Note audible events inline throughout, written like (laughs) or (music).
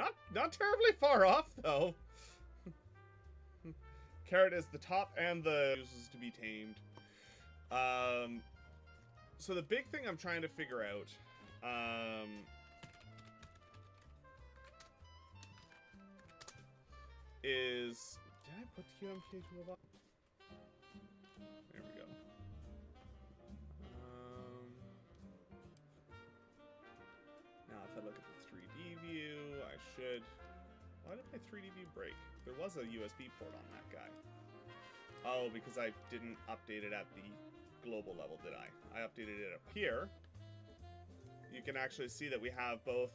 Not not terribly far off though. (laughs) Carrot is the top and the uses to be tamed. Um, so the big thing I'm trying to figure out, um, is did I put QMK? There we did my 3D view break? There was a USB port on that guy. Oh, because I didn't update it at the global level, did I? I updated it up here. You can actually see that we have both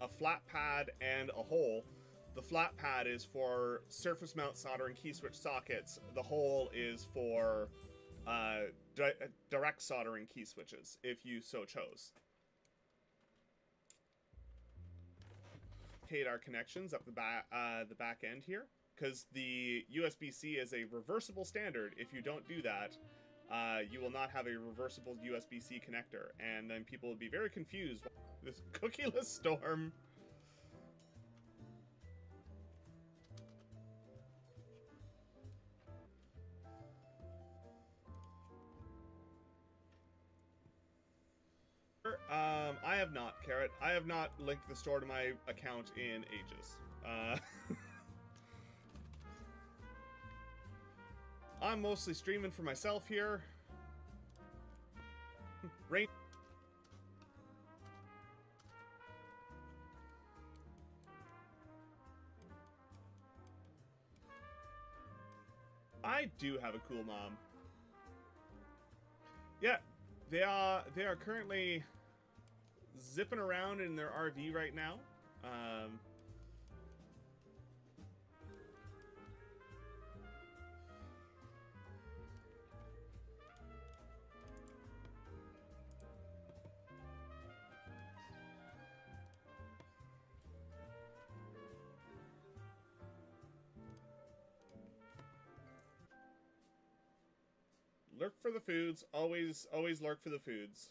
a flat pad and a hole. The flat pad is for surface mount soldering key switch sockets. The hole is for uh, di direct soldering key switches, if you so chose. Our connections up the back uh, the back end here because the USB-C is a reversible standard. If you don't do that, uh, you will not have a reversible USB-C connector, and then people will be very confused. This (laughs) cookieless storm. Um, I have not, Carrot. I have not linked the store to my account in ages. Uh, (laughs) I'm mostly streaming for myself here. (laughs) Rain. I do have a cool mom. Yeah, they are they are currently zipping around in their RV right now. Um, lurk for the foods. Always, always lurk for the foods.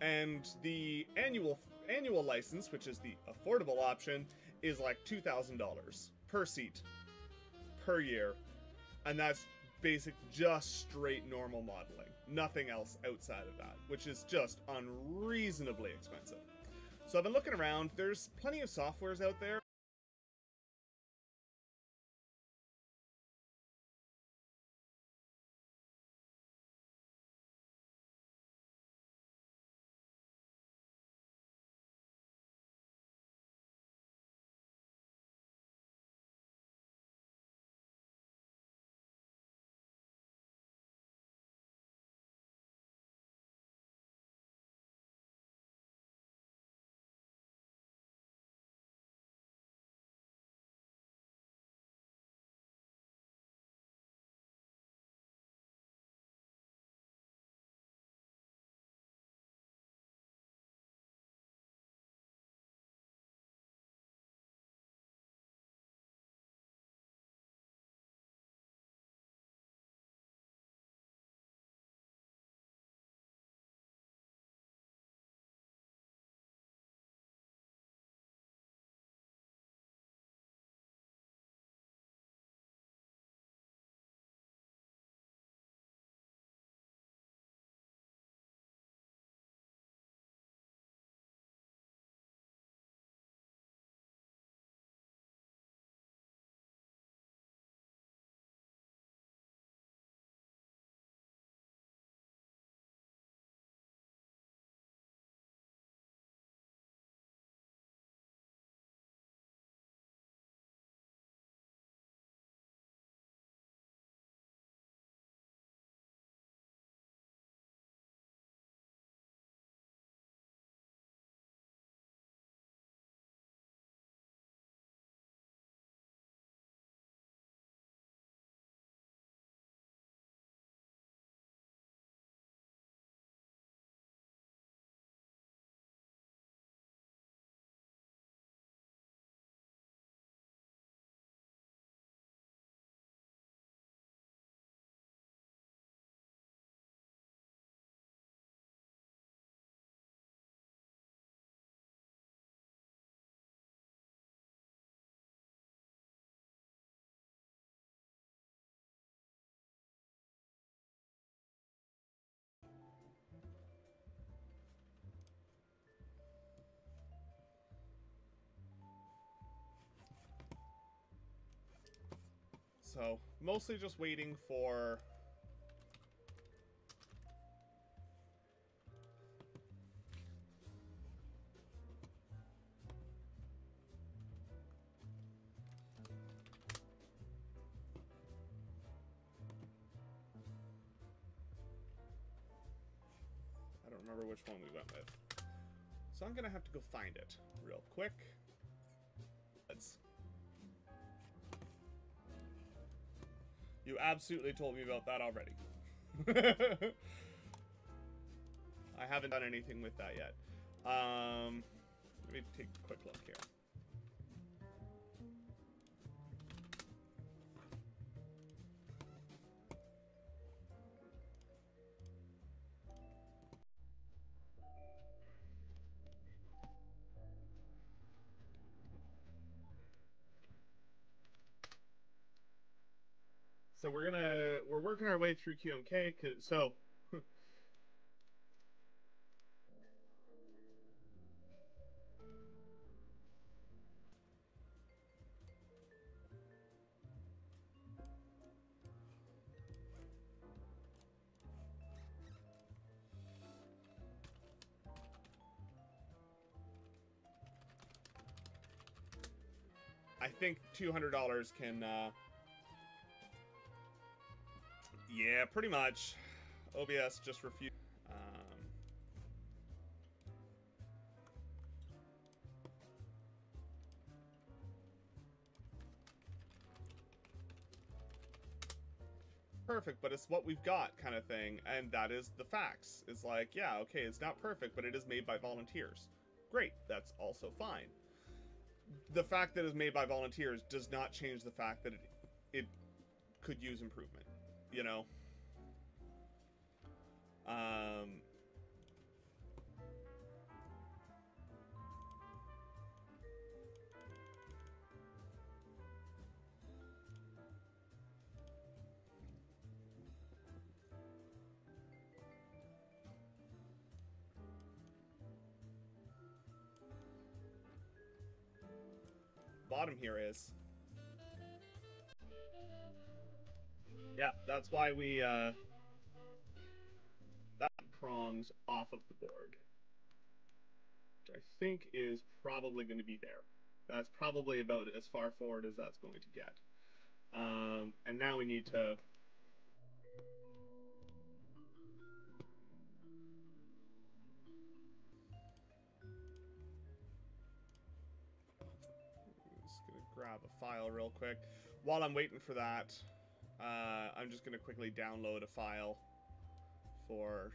And the annual annual license, which is the affordable option, is like two thousand dollars per seat per year, and that's basic, just straight normal modeling. Nothing else outside of that, which is just unreasonably expensive. So I've been looking around. There's plenty of softwares out there. So, mostly just waiting for... I don't remember which one we went with. So I'm gonna have to go find it real quick. You absolutely told me about that already. (laughs) I haven't done anything with that yet. Um, let me take a quick look here. So we're gonna we're working our way through QMK. Cause, so I think two hundred dollars can. Uh, yeah, pretty much. OBS just refused. Um, perfect, but it's what we've got kind of thing, and that is the facts. It's like, yeah, okay, it's not perfect, but it is made by volunteers. Great, that's also fine. The fact that it's made by volunteers does not change the fact that it, it could use improvement you know. Um, bottom here is Yeah, that's why we, uh, that prongs off of the board. Which I think is probably going to be there. That's probably about as far forward as that's going to get. Um, and now we need to grab a file real quick. While I'm waiting for that, uh, I'm just going to quickly download a file for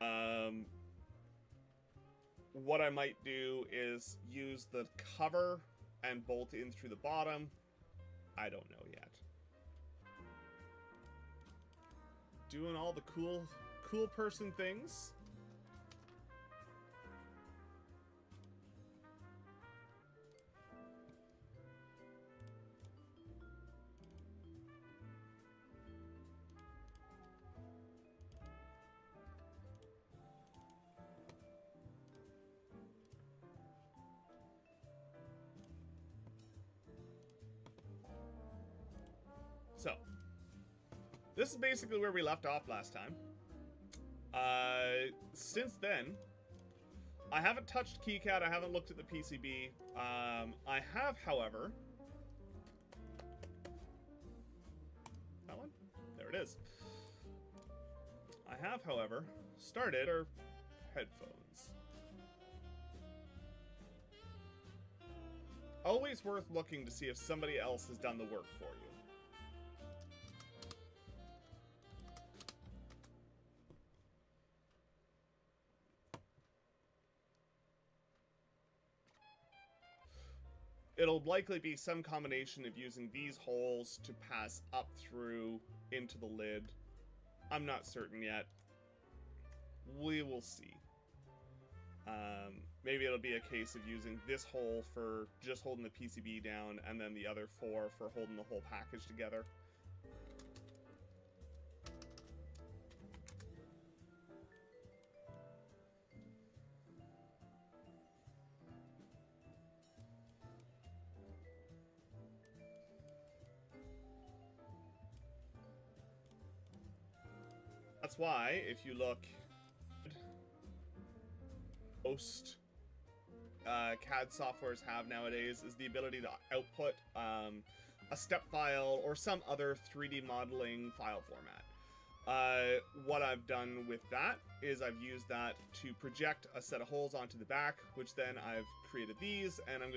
Um, what I might do is use the cover and bolt in through the bottom. I don't know yet. Doing all the cool, cool person things. So, this is basically where we left off last time. Uh, since then, I haven't touched KiCad, I haven't looked at the PCB. Um, I have, however... That one? There it is. I have, however, started our headphones. Always worth looking to see if somebody else has done the work for you. It'll likely be some combination of using these holes to pass up through into the lid. I'm not certain yet. We will see. Um, maybe it'll be a case of using this hole for just holding the PCB down and then the other four for holding the whole package together. Why, if you look, most uh, CAD softwares have nowadays is the ability to output um, a step file or some other 3D modeling file format. Uh, what I've done with that is I've used that to project a set of holes onto the back, which then I've created these, and I'm going to